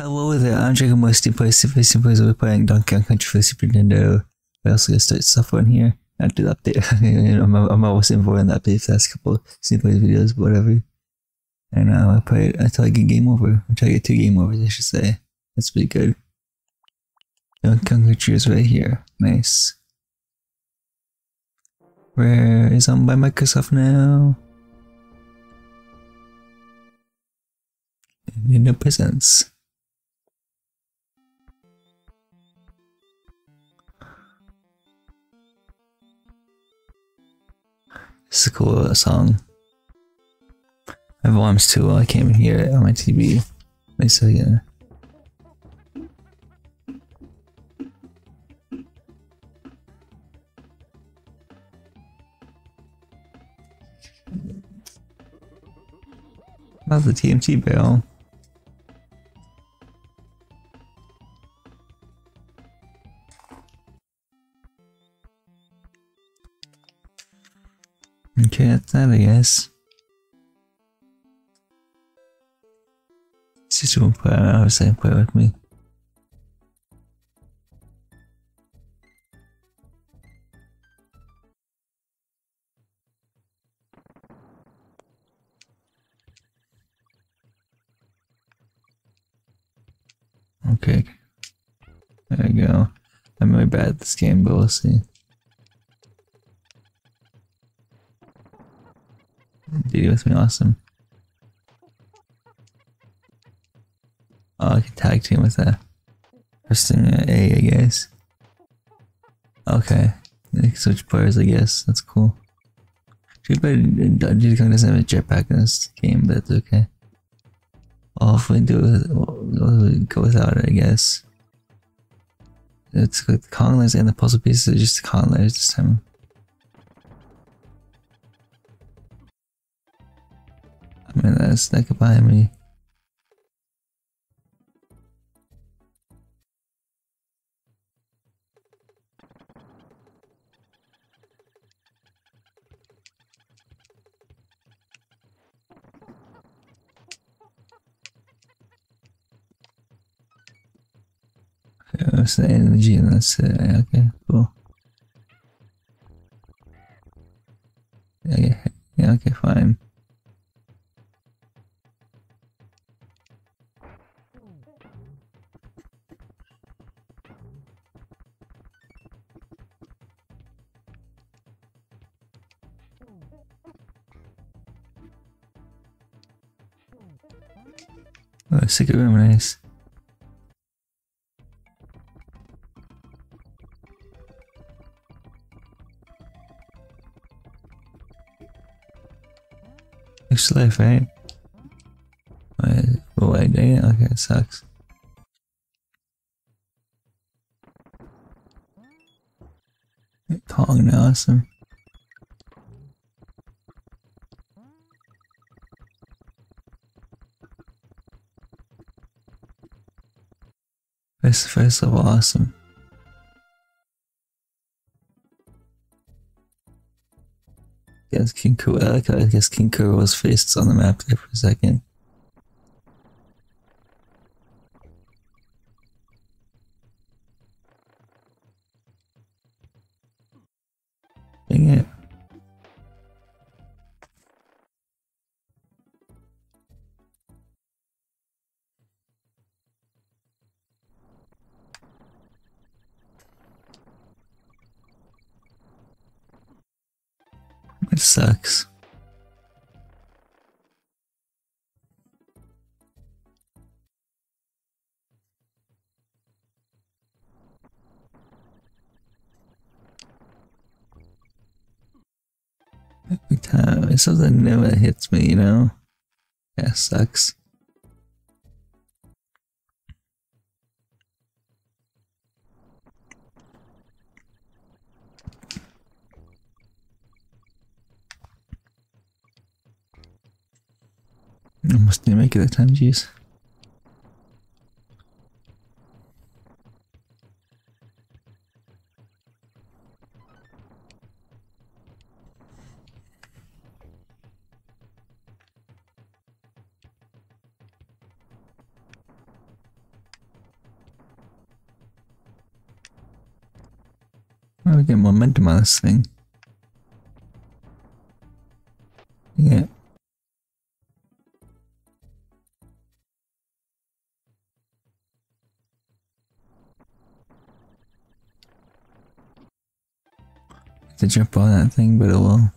Hello there, I'm Jacob Musty Place. Place Place we're playing Donkey Kong Country for Super Nintendo. We also gonna start stuff on here. Do the update. I'm, I'm always involved in the update for the last couple Super videos, but whatever. And uh, I play it until I get game over. Until I get two game overs, I should say. That's pretty good. Donkey Kong Country is right here. Nice. Where is owned by Microsoft now? Nintendo presents. Is a cool song. I have alarms too. I can't even hear it on my TV. Wait a second. How's the TMT bell? Okay, that's that I guess. Sister won't play, I was saying play with me. Okay. There we go. I'm really bad at this game, but we'll see. Dude, with me, awesome. Oh, I can tag team with that. Pressing A, I guess. Okay. Switch players, I guess. That's cool. Too bad Diddy Kong doesn't have a jetpack in this game, but it's okay. I'll hopefully do it, go without it, I guess. It's like the Kong layers and the puzzle pieces just the Kong layers this time. That could buy me. That's the energy that's it. Okay, Oh, secret room, nice. Extra life, right? Wait, oh, wait, dang it. Okay, it sucks. Kong, awesome. Face level, awesome. Guess King I, like I guess King Koopa's face on the map there for a second. Dang it. It sucks. Every time it's something new that hits me, you know? Yeah, sucks. almost didn't make it that time, jeez. I'll get momentum on this thing. To jump on that thing, but it will.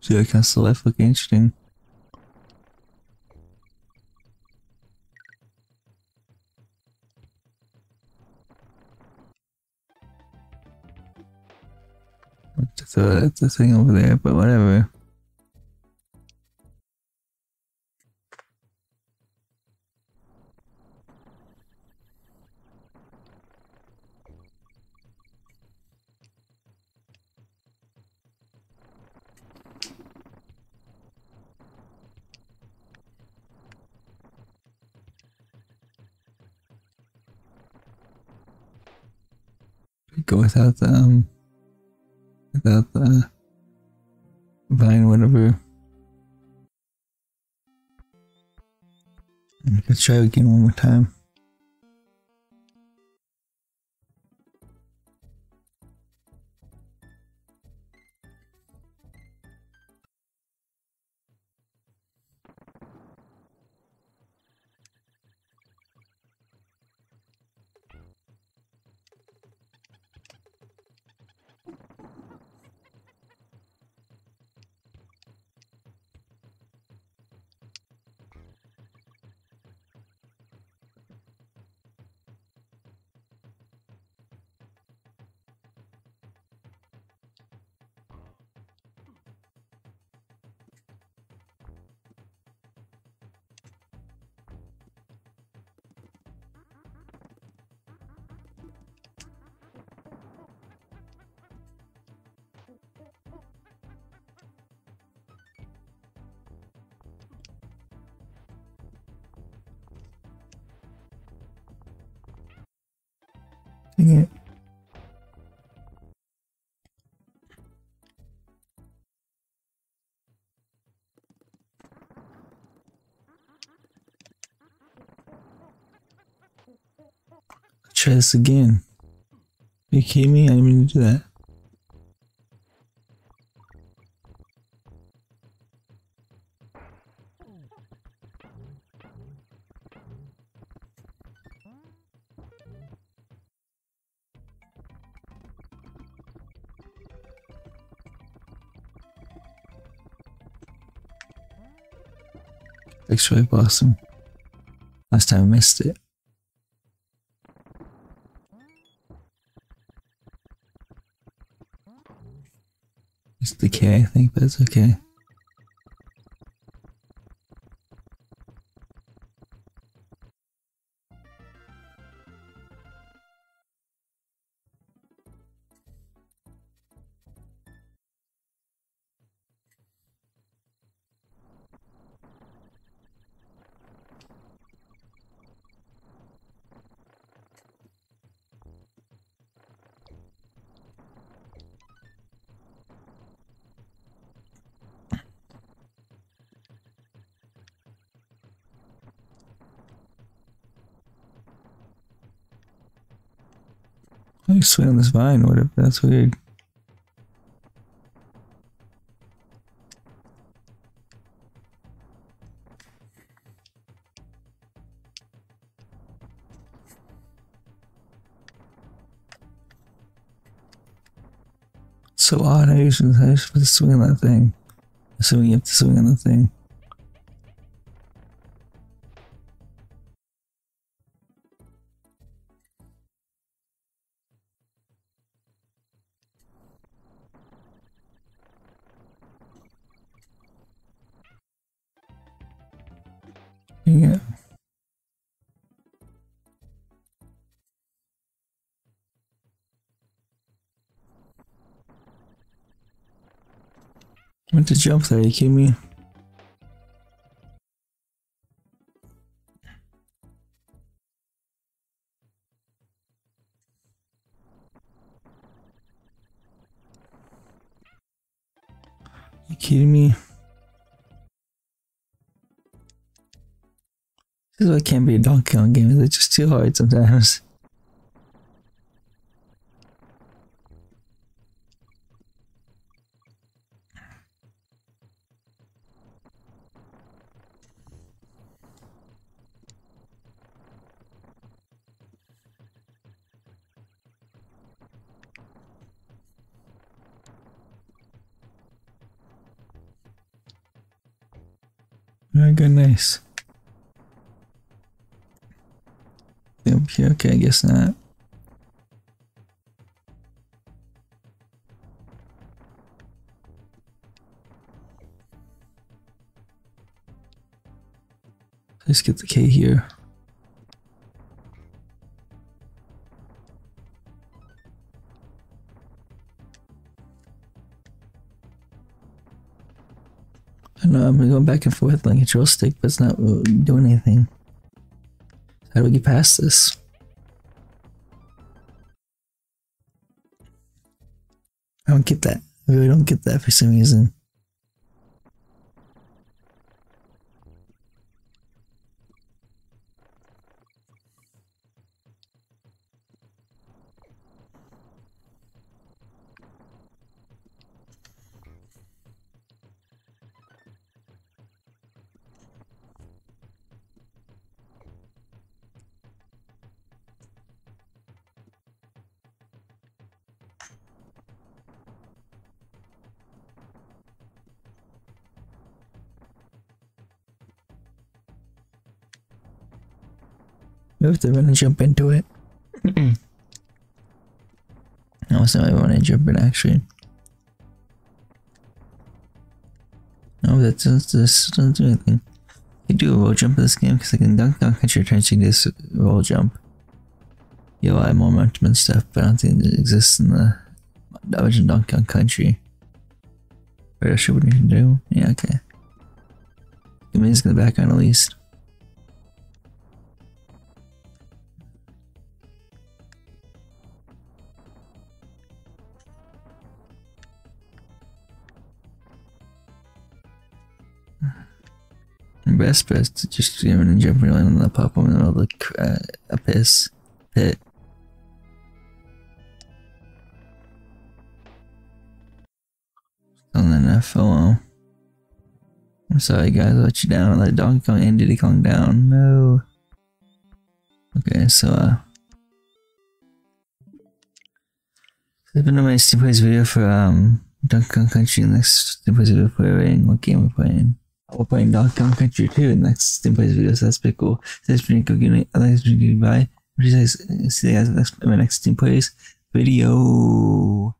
See, I can still life look interesting. So that's the thing over there, but whatever. Go without the um without the vine whatever. Let's try again one more time. Dang it. Try this again. Are you kidding me? I didn't mean to do that. X-ray awesome. Last time I missed it. It's decay, I think, but it's okay. You swing on this vine whatever? That's weird. So odd. I usually I just put to swing on that thing. Assuming you have to swing on the thing. Yeah. Went to jump there, you kidding me? You kidding me? Is why it can't be a Donkey Kong game. It's just too hard sometimes. Very good, nice. Okay, okay, I guess not. Let's get the K here. I know I'm going back and forth like a control stick, but it's not doing anything. How do we get past this? I don't get that. I really don't get that for some reason. Move to run and jump into it. I also I want to jump in actually. No, that doesn't, doesn't do anything. I do a roll jump in this game because I can dunk dunk country turns into this roll jump. Yo, I have momentum and stuff, but I don't think it exists in the original Donkey Kong Country. Or sure what you can do. Yeah, okay. Me this in the background at least. Best best to just swimming and jumping around in the pop in the middle of the uh, a piss pit. And then fell on. I'm sorry guys, I let you down. I let Donkey Kong and Diddy Kong down. No. Okay, so uh It's been a nice Stephen Plays video for um Donkey Kong Country next Stephen Plays video for what game we're playing. We're playing Donkey Country 2 in the next Stephen Plays video, so that's pretty cool. So that's pretty cool. Thanks for goodbye. See you guys in my next Stephen Plays video.